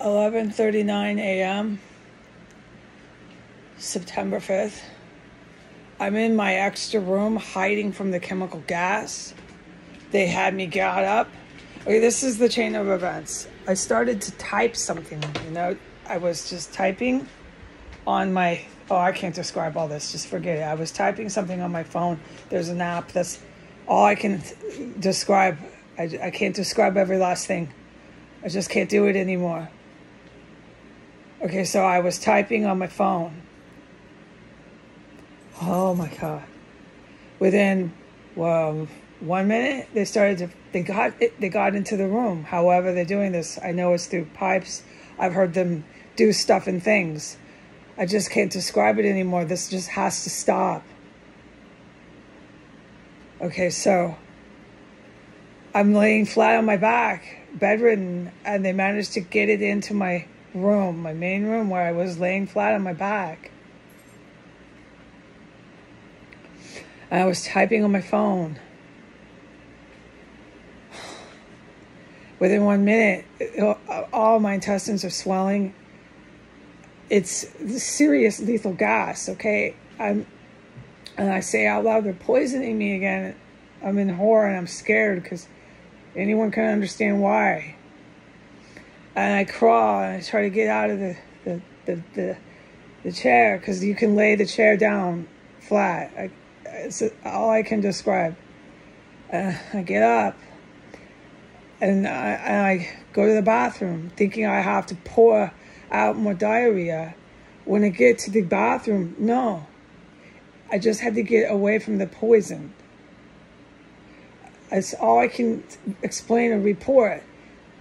11:39 a.m. September 5th. I'm in my extra room hiding from the chemical gas. They had me got up. Okay, this is the chain of events. I started to type something, you know, I was just typing on my oh, I can't describe all this. Just forget it. I was typing something on my phone. There's an app that's all I can describe. I, I can't describe every last thing. I just can't do it anymore. Okay, so I was typing on my phone. Oh my god. Within well, one minute they started to they got they got into the room. However, they're doing this. I know it's through pipes. I've heard them do stuff and things. I just can't describe it anymore. This just has to stop. Okay, so I'm laying flat on my back, bedridden, and they managed to get it into my room, my main room where I was laying flat on my back. And I was typing on my phone. Within one minute, all my intestines are swelling. It's serious lethal gas, okay? I'm, and I say out loud, they're poisoning me again. I'm in horror and I'm scared because anyone can understand why and I crawl and I try to get out of the the the, the, the chair because you can lay the chair down flat. I, it's all I can describe. Uh, I get up and I, and I go to the bathroom thinking I have to pour out more diarrhea. When I get to the bathroom, no. I just had to get away from the poison. That's all I can explain or report.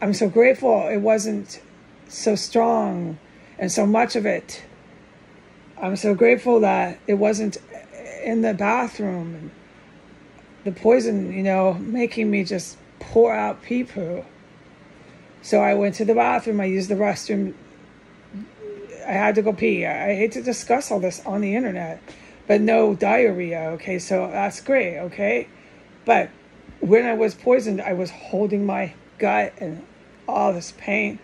I'm so grateful it wasn't so strong and so much of it. I'm so grateful that it wasn't in the bathroom and the poison, you know, making me just pour out pee poo. So I went to the bathroom. I used the restroom. I had to go pee. I hate to discuss all this on the internet, but no diarrhea. Okay, so that's great. Okay, but when I was poisoned, I was holding my gut and all this pain.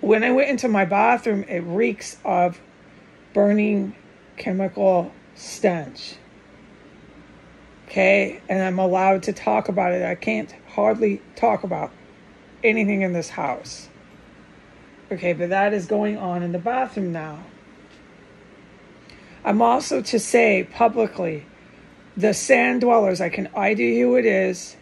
When I went into my bathroom, it reeks of burning chemical stench. Okay, and I'm allowed to talk about it. I can't hardly talk about anything in this house. Okay, but that is going on in the bathroom now. I'm also to say publicly the sand dwellers, I can ID who it is,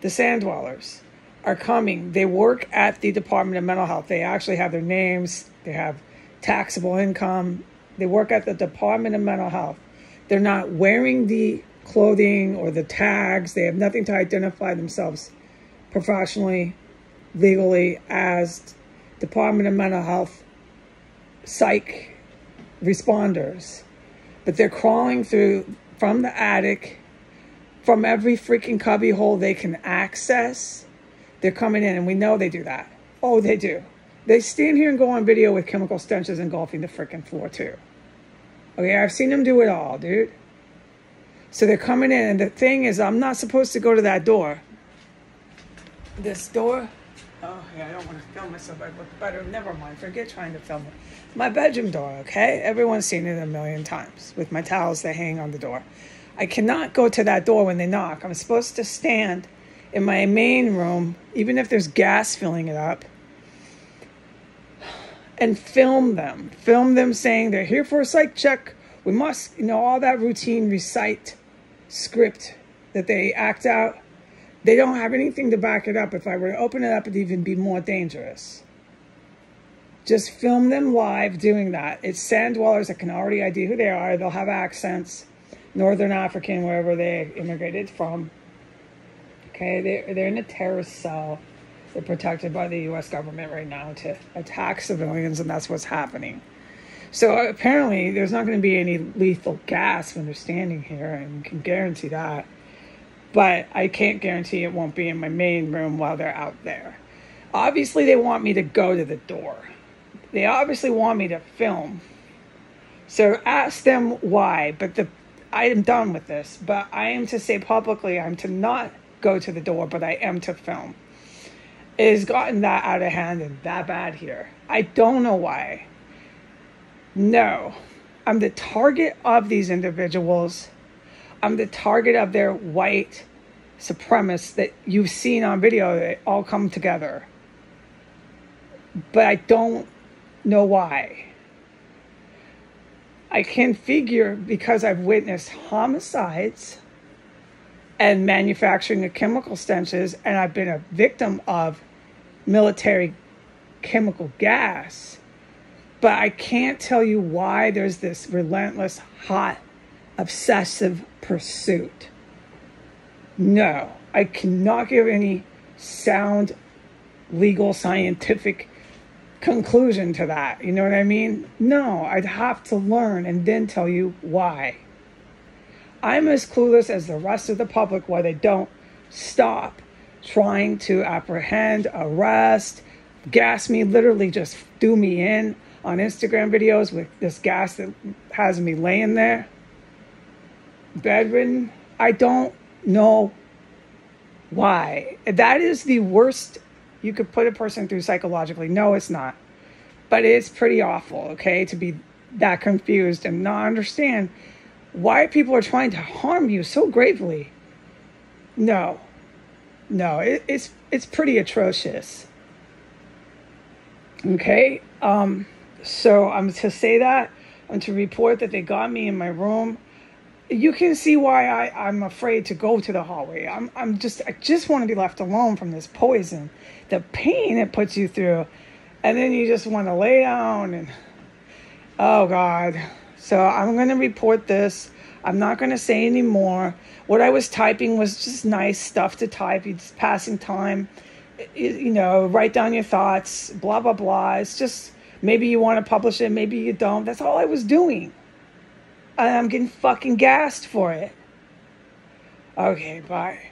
the sand dwellers are coming. They work at the Department of Mental Health. They actually have their names, they have taxable income. They work at the Department of Mental Health. They're not wearing the clothing or the tags. They have nothing to identify themselves professionally, legally as Department of Mental Health psych responders. But they're crawling through from the attic, from every freaking cubby hole they can access they're coming in, and we know they do that. Oh, they do. They stand here and go on video with chemical stenches engulfing the freaking floor, too. Okay, I've seen them do it all, dude. So they're coming in, and the thing is, I'm not supposed to go to that door. This door. Oh, yeah, I don't want to film myself. I look better. Never mind. Forget trying to film it. My bedroom door, okay? Everyone's seen it a million times with my towels that hang on the door. I cannot go to that door when they knock. I'm supposed to stand in my main room, even if there's gas filling it up, and film them. Film them saying they're here for a psych check. We must, you know, all that routine recite script that they act out. They don't have anything to back it up. If I were to open it up, it'd even be more dangerous. Just film them live doing that. It's sand dwellers that can already ID who they are. They'll have accents, Northern African, wherever they immigrated from. Okay, they're, they're in a terrorist cell. They're protected by the U.S. government right now to attack civilians, and that's what's happening. So apparently, there's not going to be any lethal gas when they're standing here, and can guarantee that. But I can't guarantee it won't be in my main room while they're out there. Obviously, they want me to go to the door. They obviously want me to film. So ask them why. But the I am done with this. But I am to say publicly, I'm to not go to the door, but I am to film. it has gotten that out of hand and that bad here. I don't know why. No, I'm the target of these individuals. I'm the target of their white supremacists that you've seen on video. They all come together. But I don't know why. I can figure because I've witnessed homicides and manufacturing of chemical stenches, and I've been a victim of military chemical gas. But I can't tell you why there's this relentless, hot, obsessive pursuit. No, I cannot give any sound, legal, scientific conclusion to that. You know what I mean? No, I'd have to learn and then tell you why. I'm as clueless as the rest of the public why they don't stop trying to apprehend, arrest, gas me, literally just do me in on Instagram videos with this gas that has me laying there, bedridden. I don't know why. That is the worst you could put a person through psychologically. No, it's not. But it's pretty awful, okay, to be that confused and not understand why people are trying to harm you so gravely. No, no, it, it's it's pretty atrocious. Okay, um, so I'm to say that and to report that they got me in my room. You can see why I, I'm afraid to go to the hallway. I'm I'm just I just want to be left alone from this poison, the pain it puts you through, and then you just want to lay down and oh God. So I'm gonna report this. I'm not gonna say anymore. What I was typing was just nice stuff to type. It's passing time you know, write down your thoughts, blah, blah, blah. It's just maybe you want to publish it, maybe you don't. That's all I was doing. And I'm getting fucking gassed for it. Okay, bye.